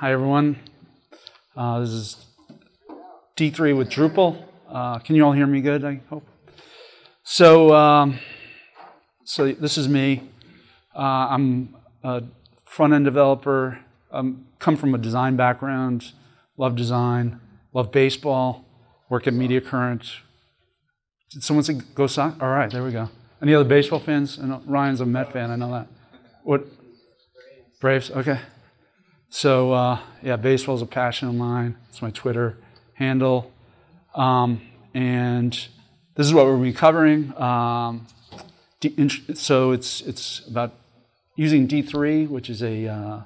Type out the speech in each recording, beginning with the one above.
Hi, everyone. Uh, this is D3 with Drupal. Uh, can you all hear me good, I hope? So, um, so this is me. Uh, I'm a front-end developer. I um, come from a design background, love design, love baseball, work at Mediacurrent. Did someone say go Sox? All right, there we go. Any other baseball fans? And Ryan's a Met fan, I know that. What? Braves, okay. So uh, yeah, baseball is a passion of mine. It's my Twitter handle, um, and this is what we'll be covering. Um, so it's it's about using D3, which is a uh,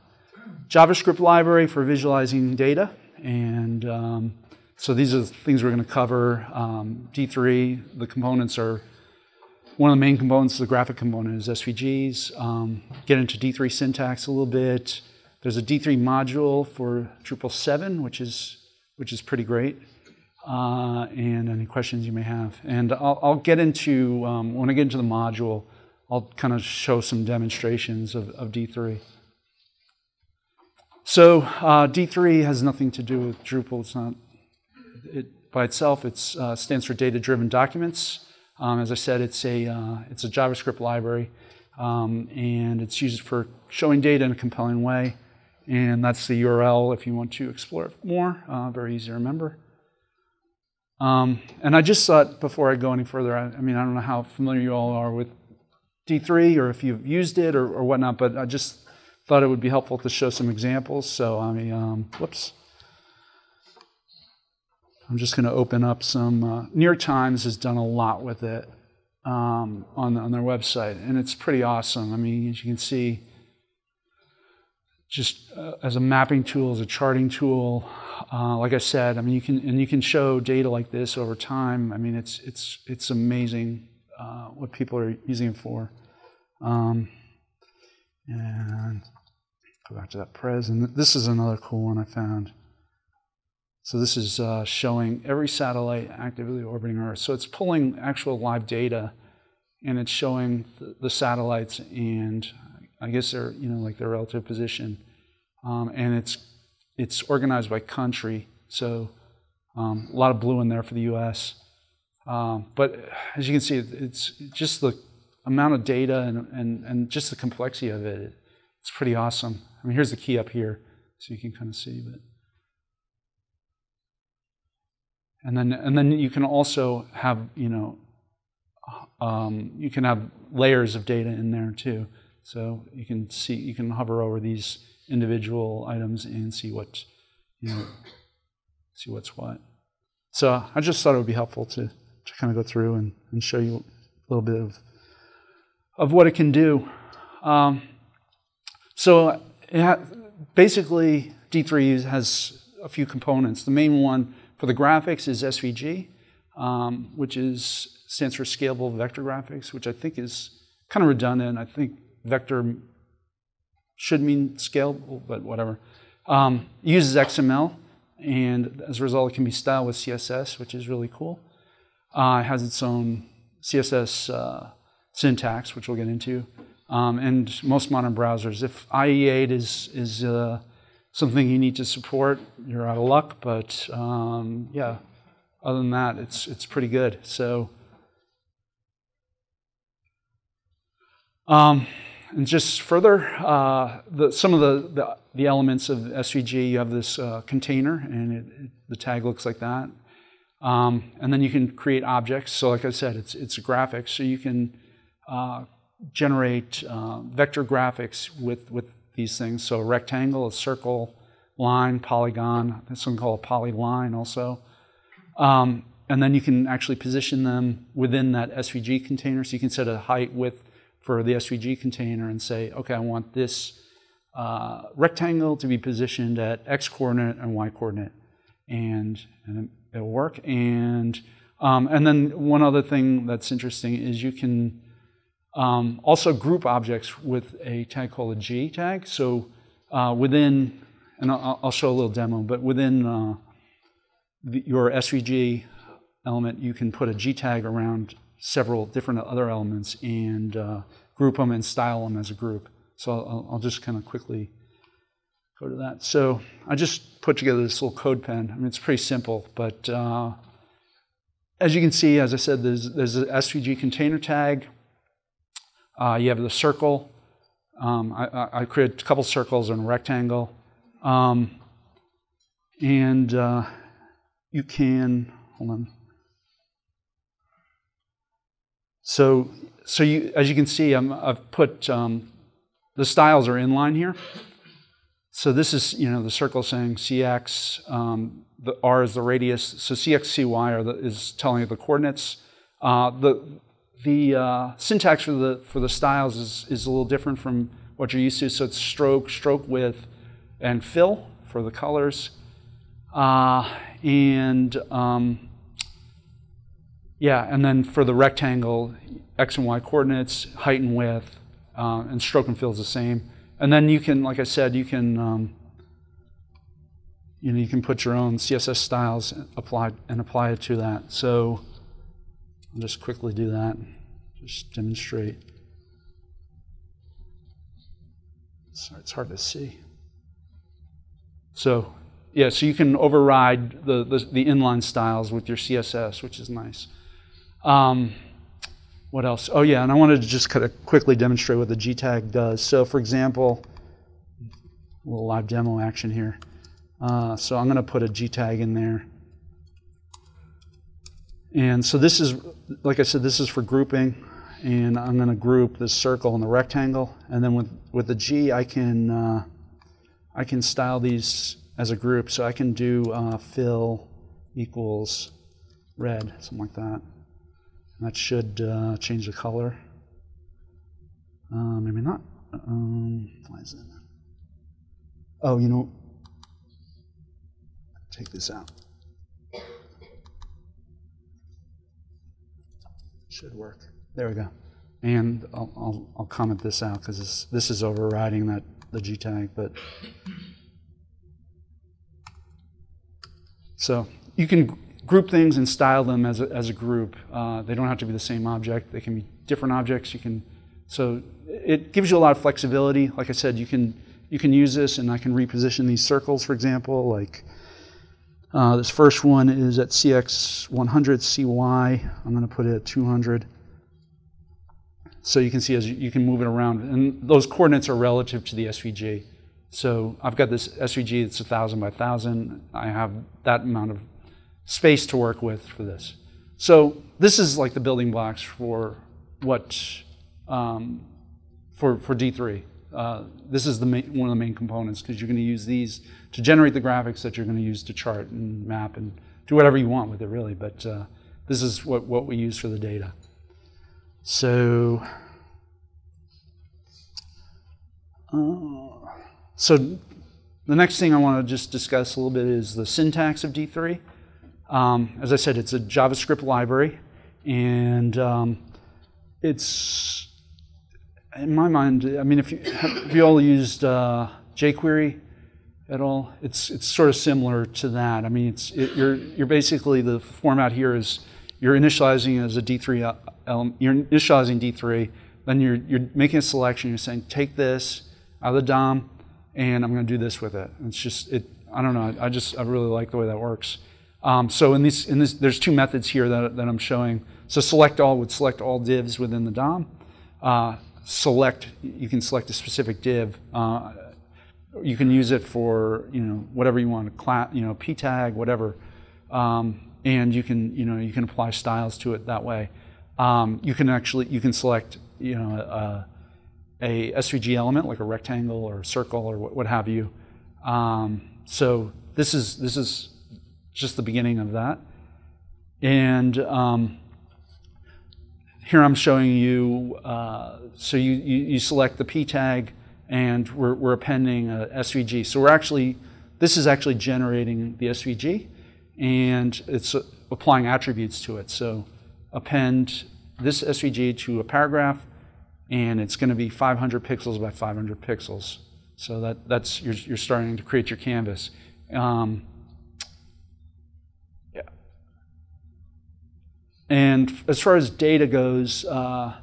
JavaScript library for visualizing data, and um, so these are the things we're going to cover. Um, D3, the components are one of the main components, the graphic component, is SVGs. Um, get into D3 syntax a little bit. There's a D3 module for Drupal 7, which is, which is pretty great. Uh, and any questions you may have. And I'll, I'll get into, um, when I get into the module, I'll kind of show some demonstrations of, of D3. So uh, D3 has nothing to do with Drupal. It's not, it, by itself, it uh, stands for Data-Driven Documents. Um, as I said, it's a, uh, it's a JavaScript library, um, and it's used for showing data in a compelling way. And that's the URL if you want to explore it more. Uh, very easy to remember. Um, and I just thought before I go any further, I, I, mean, I don't know how familiar you all are with D3 or if you've used it or, or whatnot, but I just thought it would be helpful to show some examples. So, I mean, um, whoops. I'm just going to open up some. Uh, New York Times has done a lot with it um, on, on their website, and it's pretty awesome. I mean, as you can see, just uh, as a mapping tool, as a charting tool. Uh, like I said, I mean, you can and you can show data like this over time. I mean, it's it's it's amazing uh, what people are using it for. Um, and go back to that pres. And this is another cool one I found. So this is uh, showing every satellite actively orbiting Earth. So it's pulling actual live data, and it's showing the, the satellites and I guess they're you know like their relative position, um, and it's it's organized by country. So um, a lot of blue in there for the U.S. Um, but as you can see, it's just the amount of data and, and, and just the complexity of it. It's pretty awesome. I mean, here's the key up here, so you can kind of see. But and then and then you can also have you know um, you can have layers of data in there too. So you can see, you can hover over these individual items and see what, you know, see what's what. So I just thought it would be helpful to, to kind of go through and, and show you a little bit of, of what it can do. Um, so ha- basically, D3 has a few components. The main one for the graphics is SVG, um, which is stands for Scalable Vector Graphics, which I think is kind of redundant. I think vector should mean scalable, but whatever. Um, uses XML, and as a result, it can be styled with CSS, which is really cool. Uh, it has its own CSS uh, syntax, which we'll get into. Um, and most modern browsers, if IE8 is, is uh, something you need to support, you're out of luck. But um, yeah, other than that, it's, it's pretty good. So, um, and just further, uh, the, some of the, the, the, elements of SVG, you have this uh, container, and it, it, the tag looks like that. Um, and then you can create objects. So, like I said, it's, it's graphics. So you can uh, generate uh, vector graphics with, with these things. So, a rectangle, a circle, line, polygon. That's something called a polyline also. Um, and then you can actually position them within that SVG container. So you can set a height, width, for the SVG container and say, okay, I want this uh, rectangle to be positioned at X coordinate and Y coordinate, and, and it'll work. And um, and then one other thing that's interesting is you can um, also group objects with a tag called a G tag. So uh, within, and I'll, I'll, show a little demo, but within uh, the, your SVG element, you can put a G tag around several different other elements and uh, group them and style them as a group. So I'll, I'll just kind of quickly go to that. So I just put together this little CodePen. I mean, it's pretty simple, but uh, as you can see, as I said, there's, there's an SVG container tag. Uh, you have the circle. Um, I, I, created a couple circles and a rectangle. Um, and uh, you can, hold on. So, so you, as you can see, i have put um, the styles are inline here. So this is, you know, the circle saying CX, um, the R is the radius, so CX, CY are the, is telling you the coordinates. Uh, the the uh, syntax for the for the styles is, is a little different from what you're used to. So it's stroke, stroke width, and fill for the colors. Uh, and um, yeah, and then for the rectangle, x and y coordinates, height and width, uh, and stroke and fill is the same. And then you can, like I said, you can um, you know you can put your own CSS styles applied and apply it to that. So I'll just quickly do that, just demonstrate. Sorry, it's hard to see. So yeah, so you can override the, the, the inline styles with your CSS, which is nice. Um, what else? Oh yeah, and I wanted to just kind of quickly demonstrate what the G tag does. So for example, a little live demo action here. Uh, so I'm going to put a G tag in there. And so this is, like I said, this is for grouping. And I'm going to group this circle and the rectangle. And then with, with the G, I can, uh, I can style these as a group. So I can do uh, fill equals red, something like that. That should uh, change the color. Uh, maybe not. Um, why is it? Oh, you know, take this out. Should work. There we go. And I'll, I'll, I'll comment this out because this, this is overriding that the G tag, but So you can group things and style them as a, as a group. Uh, they don't have to be the same object. They can be different objects. You can, so it gives you a lot of flexibility. Like I said, you can you can use this, and I can reposition these circles, for example. Like uh, this first one is at CX 100 CY. I'm going to put it at 200. So you can see as you, you can move it around, and those coordinates are relative to the SVG. So I've got this SVG that's 1,000 by 1,000. I have that amount of space to work with for this. So this is like the building blocks for what, um, for, for D3. Uh, this is the main, one of the main components because you're going to use these to generate the graphics that you're going to use to chart and map and do whatever you want with it really. But uh, this is what, what we use for the data. So, uh, so the next thing I want to just discuss a little bit is the syntax of D3. Um, as I said, it's a JavaScript library, and um, it's, in my mind, I mean, if you, have you all used uh, jQuery at all? It's, it's sort of similar to that. I mean, it's, it, you're, you're basically, the format here is you're initializing as a D3 element, you're initializing D3, then you're, you're making a selection, you're saying, take this out of the DOM, and I'm going to do this with it. It's just it. I don't know. I just I really like the way that works. Um, so in this in this there's two methods here that, that I'm showing. So select all would select all divs within the DOM. Uh, select you can select a specific div. Uh, you can use it for you know whatever you want, to class, you know p tag, whatever, um, and you can you know you can apply styles to it that way. Um, you can actually you can select you know. Uh, a SVG element like a rectangle or a circle or what, what have you. Um, so this is this is just the beginning of that. And um, here I'm showing you. Uh, so you, you, you select the p tag, and we're we're appending a SVG. So we're actually this is actually generating the SVG, and it's applying attributes to it. So append this SVG to a paragraph and it's going to be 500 pixels by 500 pixels. So that, that's you're, you're starting to create your canvas. Um, yeah. And as far as data goes, uh,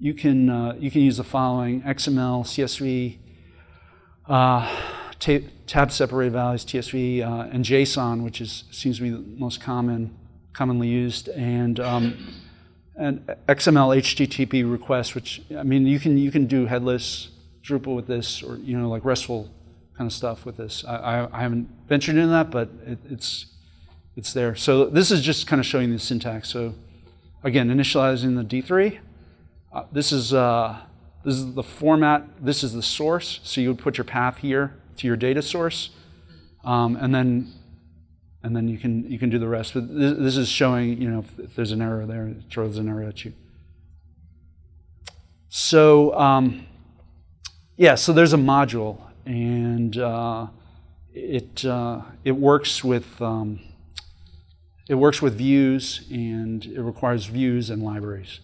you can uh, you can use the following: XML, CSV, uh, tab separated values, TSV, uh, and JSON, which is seems to be the most common, commonly used, and um, and XML HTTP requests, which I mean you can you can do headless Drupal with this, or you know like RESTful kind of stuff with this. I, I, I haven't ventured into that, but it, it's it's there. So this is just kind of showing the syntax. So again, initializing the D3. Uh, this is uh, this is the format. This is the source. So you would put your path here to your data source, um, and then and then you can you can do the rest. But this, this is showing you know if, if, there's an error there, it throws an error at you. So um, yeah, so there's a module, and uh, it uh, it works with um, it works with views, and it requires views and libraries.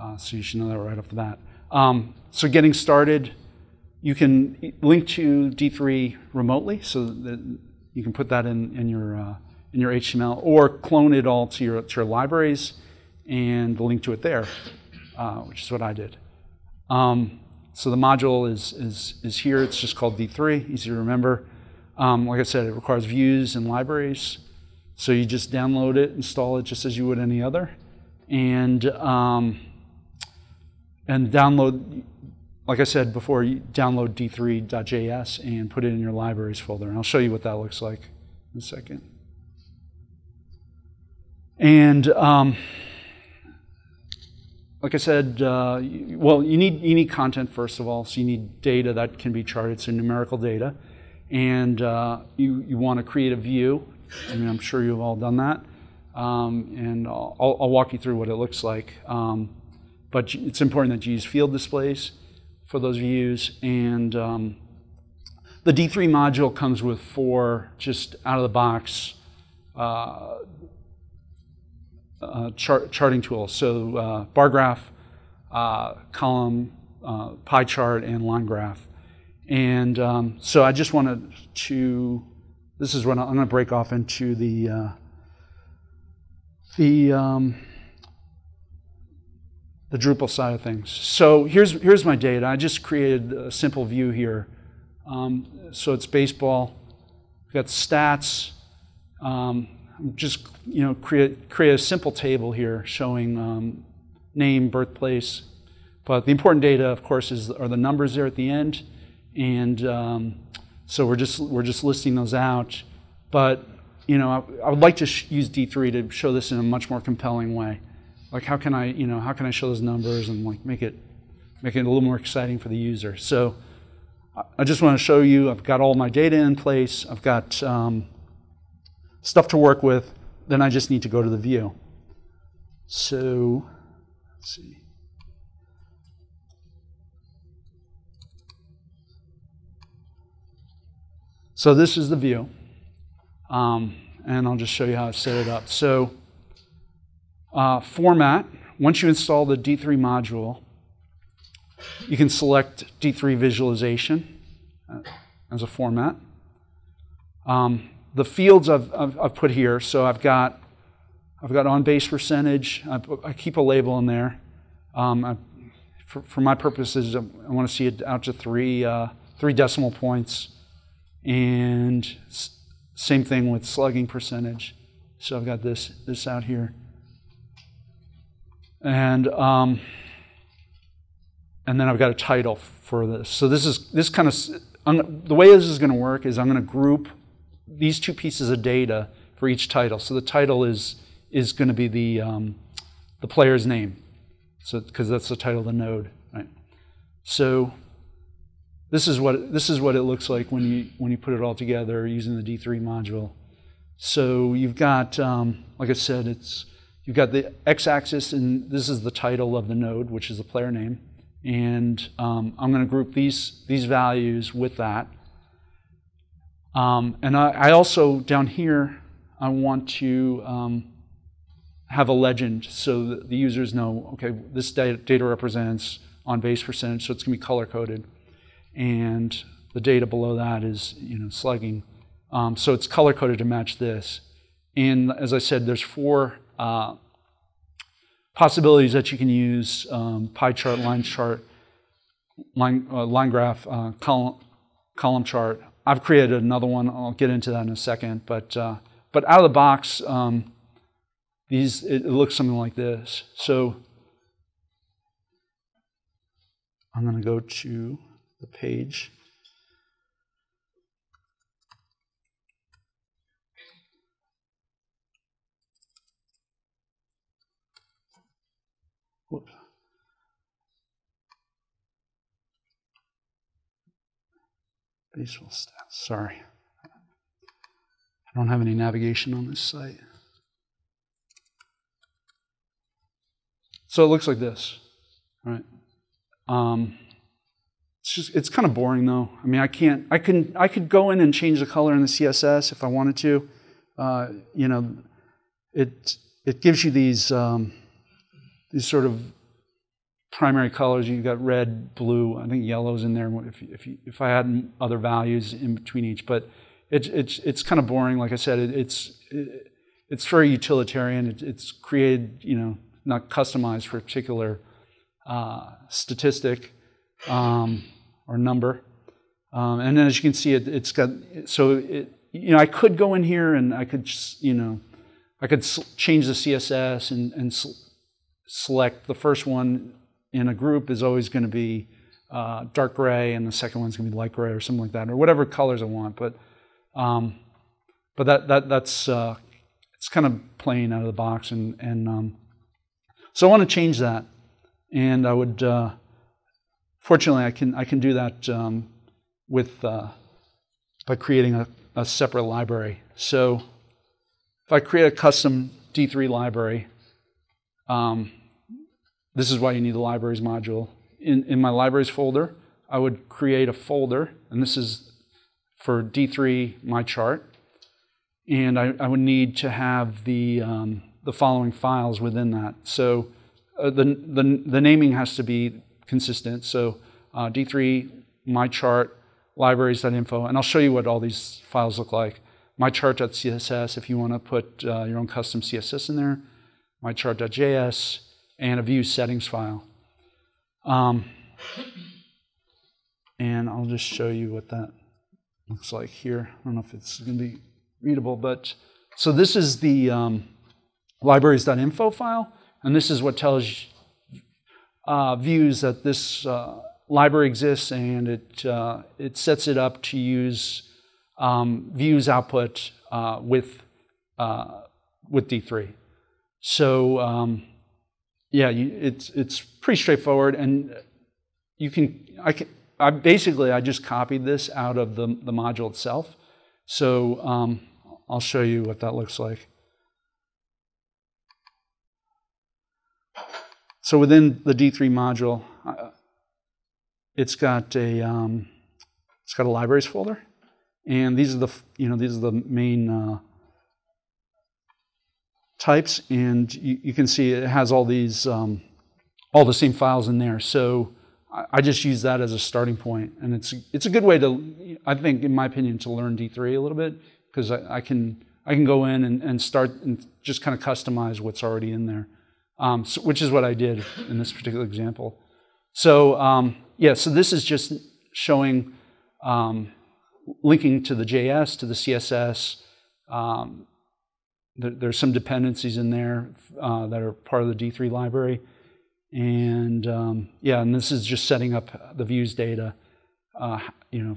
Uh, so you should know that right off the bat. Um, so getting started, you can link to D3 remotely, so that you can put that in, in your uh, in your HTML, or clone it all to your to your libraries and link to it there, uh, which is what I did. Um, so the module is, is, is here. It's just called D3, easy to remember. Um, like I said, it requires views and libraries. So you just download it, install it just as you would any other, and um, and download. Like I said before, you download d3.js and put it in your libraries folder. And I'll show you what that looks like in a second. And um, like I said, uh, well, you need you need content first of all. So you need data that can be charted, so numerical data, and uh, you you want to create a view I mean, I'm sure you've all done that. Um, and I'll, I'll, walk you through what it looks like. Um, but it's important that you use field displays for those views. And um, the D3 module comes with four just out of the box uh, uh, chart, charting tools. So uh, bar graph, uh, column, uh, pie chart, and line graph. And um, so I just wanted to this is when I'm going to break off into the uh, the um, the Drupal side of things. So here's here's my data. I just created a simple view here. Um, so it's baseball. We've got stats. Um, I'm just you know create create a simple table here showing um, name, birthplace. But the important data, of course, is are the numbers there at the end, and um, so we're just we're just listing those out. But you know, I, I would like to use D3 to show this in a much more compelling way. Like how can I you know how can I show those numbers and like make it make it a little more exciting for the user. So I just want to show you I've got all my data in place. I've got um, stuff to work with. Then I just need to go to the view. So let's see. So this is the view. Um, and I'll just show you how I set it up. So uh, format, once you install the D3 module, you can select D3 visualization uh, as a format. Um, the fields I've, I've, I've, put here, so I've got I've got on base percentage. I, I keep a label in there. Um, I, for, for, my purposes, I, want to see it out to three uh, three decimal points. And same thing with slugging percentage. So I've got this, this out here. And, um, and then I've got a title for this. So this is this kind of, I'm, the way this is going to work is I'm going to group these two pieces of data for each title. So the title is, is going to be the, um, the player's name. So, because that's the title of the node, right? So this is what this is what it looks like when you when you put it all together using the D3 module. So you've got, um, like I said, it's you've got the x-axis, and this is the title of the node, which is the player name. And um, I'm going to group these these values with that. Um, and I, I, also down here I want to um, have a legend so that the users know, okay, this data, data represents on base percentage, so it's going to be color coded and the data below that is you know slugging. Um, so it's color coded to match this. And as I said, there's four uh, possibilities that you can use: um, pie chart, line chart, line, uh, line graph, uh, column, column chart, I've created another one. I'll get into that in a second. But uh, but out of the box, um, these it, it looks something like this. So I'm going to go to the page. Whoops. Baseball stats. Sorry. I don't have any navigation on this site. So it looks like this, right? Um, it's just it's kind of boring though. I mean, I can't. I can I could go in and change the color in the CSS if I wanted to. Uh, you know, it it gives you these um, these sort of primary colors. You've got red, blue. I think yellow's in there. If if if I had other values in between each, but it's it's it's kind of boring. Like I said, it, it's it, it's very utilitarian. It, it's created, you know, not customized for a particular uh, statistic um, or number. Um, and then as you can see, it, has got so it, you know I could go in here and I could you know I could change the CSS and, and select the first one in a group is always going to be uh, dark gray and the second one's going to be light gray or something like that or whatever colors I want. But um, but that that that's uh, it's kind of plain out of the box and and um, so I want to change that, and I would. Uh, fortunately, I can I can do that um, with uh, by creating a, a separate library. So if I create a custom D3 library, um, this is why you need the libraries module. In, in my libraries folder, I would create a folder, and this is for D3 my chart, and I, I would need to have the um, the following files within that. So uh, the, the, the naming has to be consistent. So uh, D3, my chart, libraries.info, and I'll show you what all these files look like. MyChart.css if you want to put uh, your own custom CSS in there, MyChart.js, and a view settings file. Um, and I'll just show you what that looks like here. I don't know if it's going to be readable, but so this is the um, libraries.info file, and this is what tells uh, views that this uh, library exists, and it uh, it sets it up to use um, views output uh, with uh, with D3. So um, yeah, you, it's it's pretty straightforward, and you can I can I basically I just copied this out of the the module itself. So um, I'll show you what that looks like. So within the D3 module, uh, it's got a um, it's got a libraries folder, and these are the you know these are the main uh, types, and you, you, can see it has all these um, all the same files in there. So I, I just use that as a starting point, and it's it's a good way to I think in my opinion to learn D3 a little bit. Because I, I, can I can go in and, and start and just kind of customize what's already in there, um, so, which is what I did in this particular example. So um, yeah, so this is just showing um, linking to the JS to the CSS. Um, there, there's some dependencies in there uh, that are part of the D3 library, and um, yeah, and this is just setting up the views data. Uh, you know,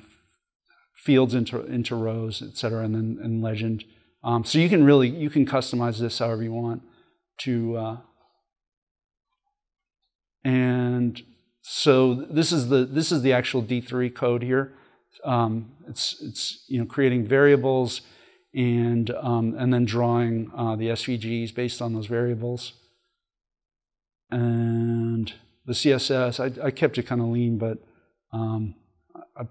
fields into, into rows, et cetera, and then and legend. Um, so you can really, you can customize this however you want to, uh, and so this is the, this is the actual D3 code here. Um, it's, it's, you know, creating variables and, um, and then drawing uh, the SVGs based on those variables. And the CSS, I, I kept it kind of lean, but um, I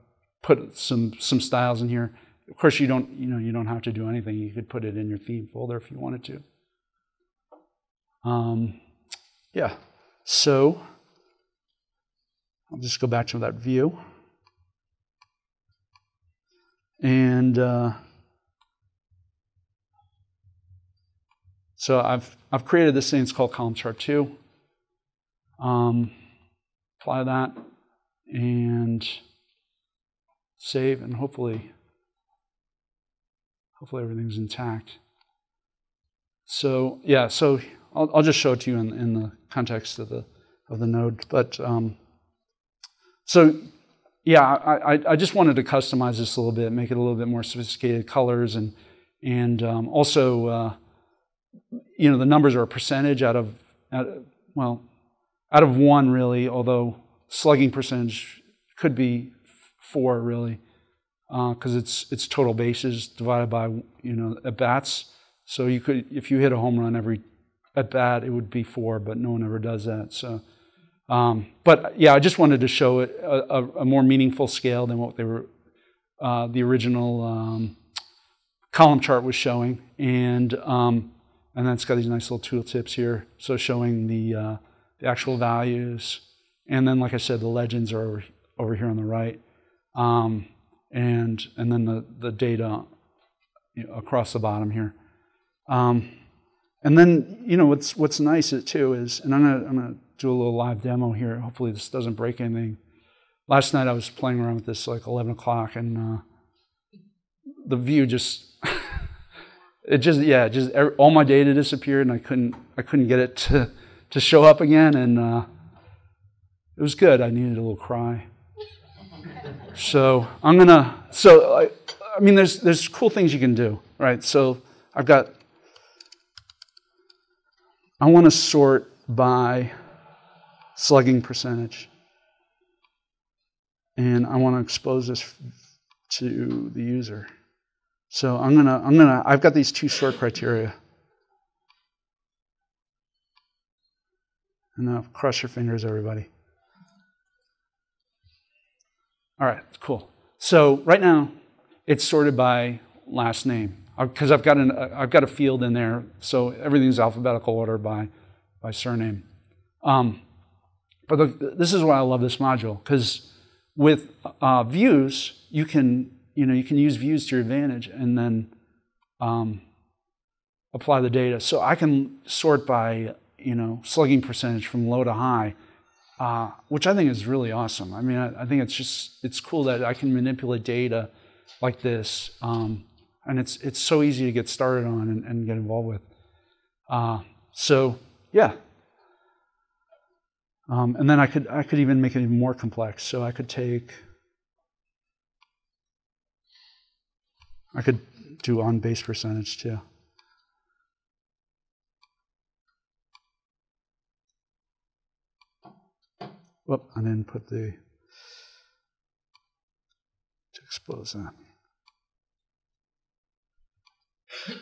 put some some styles in here. Of course, you don't you know you don't have to do anything. You could put it in your theme folder if you wanted to. Um, yeah. So I'll just go back to that view, and uh, so I've I've created this thing. It's called column chart two. Um, apply that and save, and hopefully hopefully everything's intact. So yeah, so I'll, I'll just show it to you in, in the context of the of the node. But um, so yeah, I, I just wanted to customize this a little bit, make it a little bit more sophisticated colors, and and um, also uh, you know the numbers are a percentage out of, out well out of one really, although slugging percentage could be four really because uh, it's it's total bases divided by you know at bats. So you could if you hit a home run every at bat, it would be four, but no one ever does that. So, um, but yeah, I just wanted to show it a, a, a more meaningful scale than what they were uh, the original um, column chart was showing, and um, and then it's got these nice little tooltips here, so showing the uh, the actual values, and then like I said, the legends are over, over here on the right. Um, and and then the the data across the bottom here. And then you know what's what's nice too is, and I'm gonna I'm gonna do a little live demo here. Hopefully this doesn't break anything. Last night I was playing around with this like 11 o'clock, and uh, the view just it just yeah just all my data disappeared, and I couldn't I couldn't get it to to show up again, and uh, it was good. I needed a little cry. So I'm gonna. So I, I mean, there's there's cool things you can do, right? So I've got. I want to sort by slugging percentage, and I want to expose this to the user. So I'm gonna I'm gonna I've got these two sort criteria. And now cross your fingers, everybody. All right, cool. So right now, it's sorted by last name because uh, I've got an uh, I've got a field in there, so everything's alphabetical order by by surname. Um, but the, this is why I love this module because with uh, views you can you know you can use views to your advantage and then um, apply the data. So I can sort by you know slugging percentage from low to high uh, which I think is really awesome. I mean, I, I, think it's just it's cool that I can manipulate data like this, um, and it's it's so easy to get started on and, and get involved with. Uh, so yeah, um, and then I could I could even make it even more complex. So I could take I could do on base percentage too. Whoop, I didn't put the, to expose that.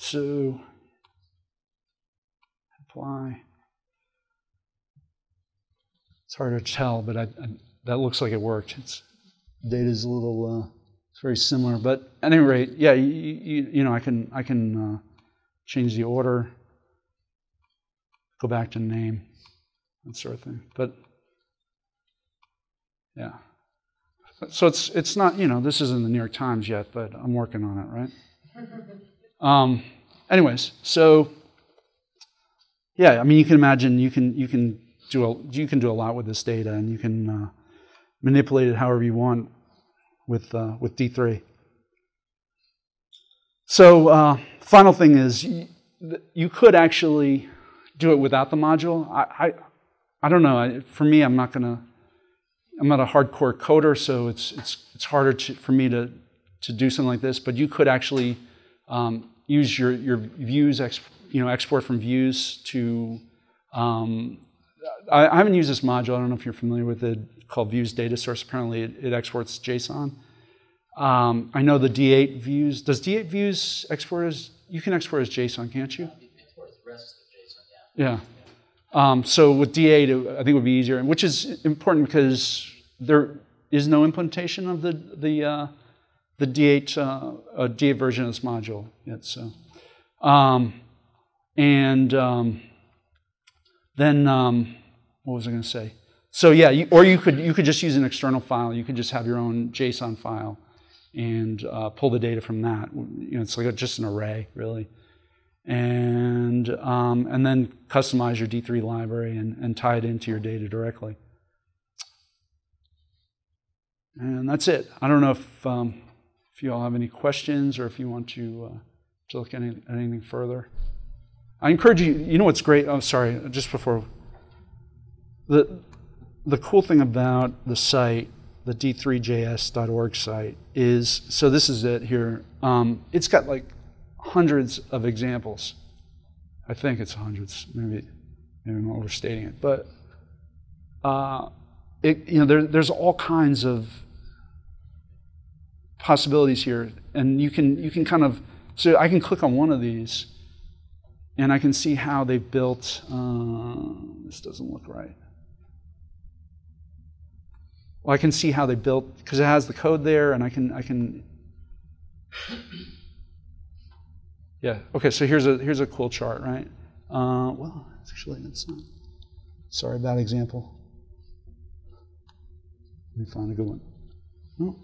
So, apply. It's hard to tell, but I, I, that looks like it worked. It's data's a little, uh, it's very similar. But at any rate, yeah, you, you, you know, I can I can uh, change the order go back to name, that sort of thing. But yeah. So it's it's not you know this isn't the New York Times yet, but I'm working on it, right? Um, anyways, so yeah, I mean you can imagine you can you can do a, you can do a lot with this data, and you can uh, manipulate it however you want with uh, with D3. So uh, final thing is you, could actually do it without the module. I, I, I don't know. For me, I'm not gonna. I'm not a hardcore coder, so it's it's it's harder to, for me to to do something like this. But you could actually um, use your your views, ex, you know, export from views to. Um, I, I, haven't used this module. I don't know if you're familiar with it. Called Views Data Source. Apparently, it, it exports JSON. Um, I know the D8 views. Does D8 views export as? You can export as JSON, can't you? Yeah. Um, so with D8, I think it would be easier, which is important because there is no implementation of the the uh, the D8 uh, D8 version of this module yet. So, um, and um, then um, what was I going to say? So yeah, you, or you could you could just use an external file. You could just have your own JSON file and uh, pull the data from that. You know, it's like a, just an array, really and, um, and then customize your D3 library and, and tie it into your data directly. And that's it. I don't know if, um, if you all have any questions or if you want to, uh, to look at any, anything further. I encourage you, you know what's great? I'm oh, sorry, just before. The, the cool thing about the site, the d3js.org site, is so this is it here. Um, it's got like hundreds of examples. I think it's hundreds, maybe, maybe I'm overstating it. But uh, it, you know, there, there's all kinds of possibilities here, and you can you can kind of so I can click on one of these, and I can see how they built. Uh, this doesn't look right. Well, I can see how they built because it has the code there, and I can I can. Yeah. Okay. So here's a here's a cool chart, right? Uh, well, actually, it's not. Sorry, bad example. Let me find a good one. Oh.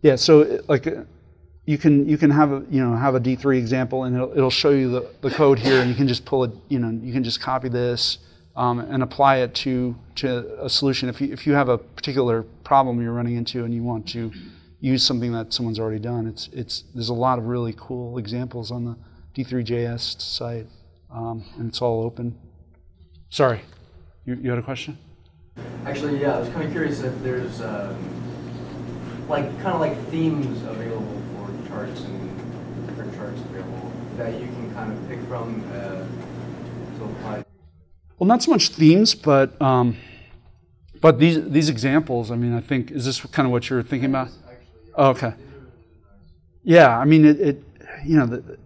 Yeah, so like you can you can have a you know have a D3 example and it'll, it'll show you the, the code here and you can just pull it you know you can just copy this um, and apply it to to a solution if you if you have a particular problem you're running into and you want to use something that someone's already done it's it's there's a lot of really cool examples on the D3JS site um, and it's all open. Sorry, you, you had a question? Actually, yeah, I was kind of curious if there's um, like kind of like themes available for charts and different charts available that you can kind of pick from uh, to apply. Well, not so much themes, but um, but these these examples. I mean, I think is this kind of what you're thinking about? Oh, okay. these are really nice. Yeah, I mean, it, it you know, the, the-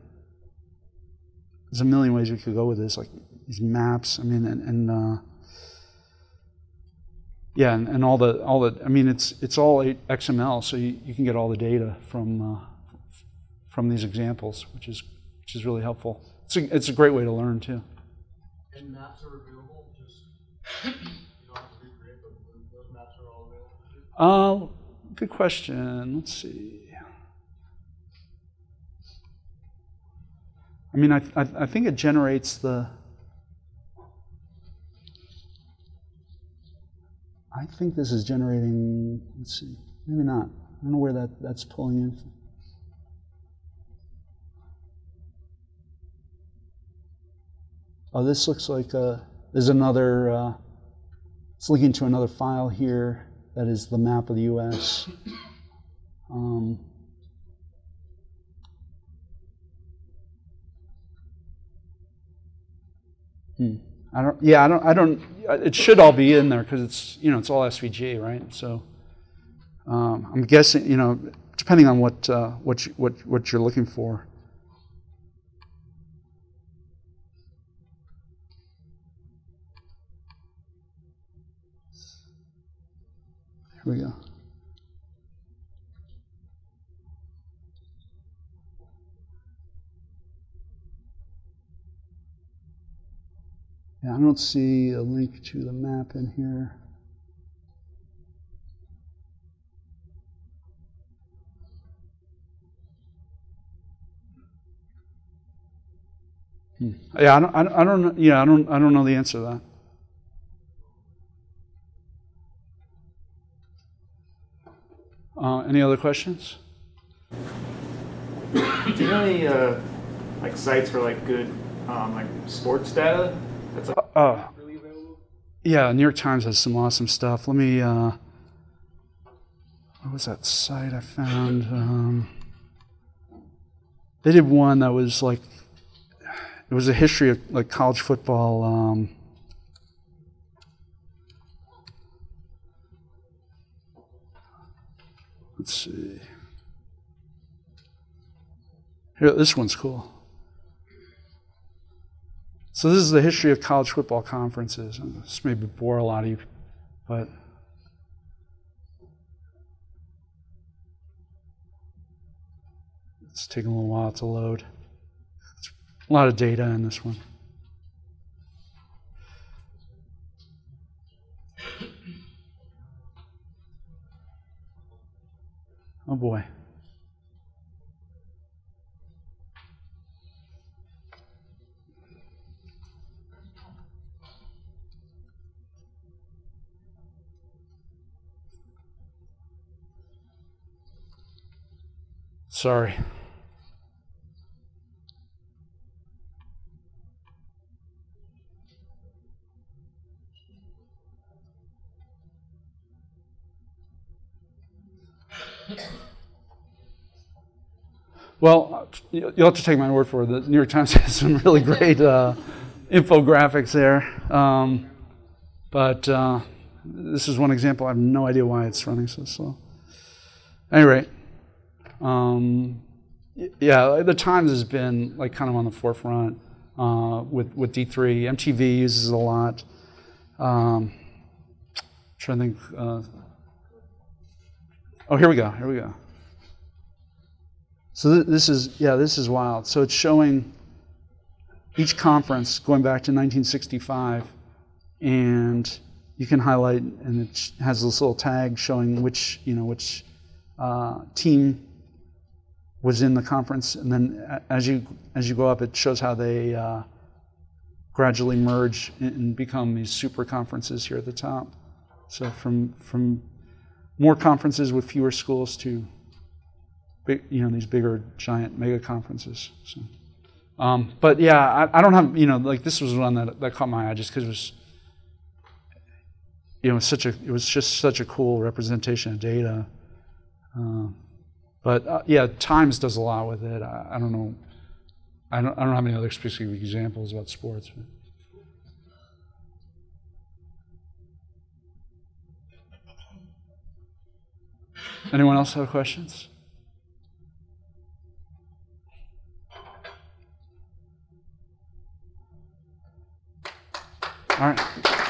there's a million ways we could go with this, like these maps. I mean, and, and uh, yeah, and, and all the all the. I mean, it's it's all XML, so you, you can get all the data from uh, from these examples, which is which is really helpful. It's a, it's a great way to learn too. And maps are available, just, you don't have to recreate them, those maps are all available. Uh, good question. Let's see. I mean, I, I, I think it generates the. I think this is generating. Let's see. Maybe not. I don't know where that, that's pulling in. Oh, this looks like uh there's another. Uh, it's linking to another file here that is the map of the U.S. Um, hmm. I don't. Yeah, I don't. I don't. It should all be in there because it's you know it's all SVG, right? So um, I'm guessing you know depending on what uh, what you, what what you're looking for. We. Yeah, I don't see a link to the map in here. Hmm. Yeah, I don't, I don't, I don't, know- yeah, I don't, I don't know the answer to that. Uh, any other questions? Do you know any uh, like sites for like good um, like sports data? That's like Uh, really available. yeah, New York Times has some awesome stuff. Let me. Uh, what was that site I found? Um, they did one that was like. It was a history of like college football. Um, let's see. Here, this one's cool. So this is the history of college football conferences. And This may bore a lot of you, but it's taking a little while to load. It's a lot of data in this one. Oh boy. Sorry. Well, you- you'll have to take my word for it. The New York Times has some really great uh, infographics there. Um, but uh, this is one example. I have no idea why it's running so slow. At any rate, um, yeah, the Times has been like kind of on the forefront uh, with with D3. MTV uses it a lot. Um, trying to think. Uh, oh, here we go. Here we go. So th- this is yeah, this is wild. So it's showing each conference going back to 1965, and you can highlight, and it has this little tag showing which you know which uh, team was in the conference, and then as you as you go up, it shows how they uh, gradually merge and- and become these super conferences here at the top. So from from more conferences with fewer schools to big, you know, these bigger, giant mega conferences. So, um, but yeah, I, I don't have, you know, like this was one that, that caught my eye just because it was, you know, such a, it was just such a cool representation of data. Uh, but uh, yeah, Times does a lot with it. I, I don't know, I don't, I don't have any other specific examples about sports. But. Anyone else have questions? All right.